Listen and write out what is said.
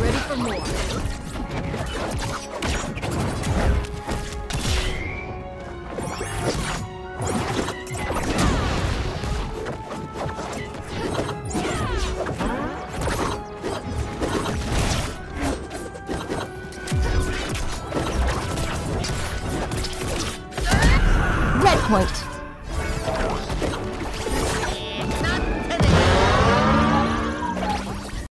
ready for more. point.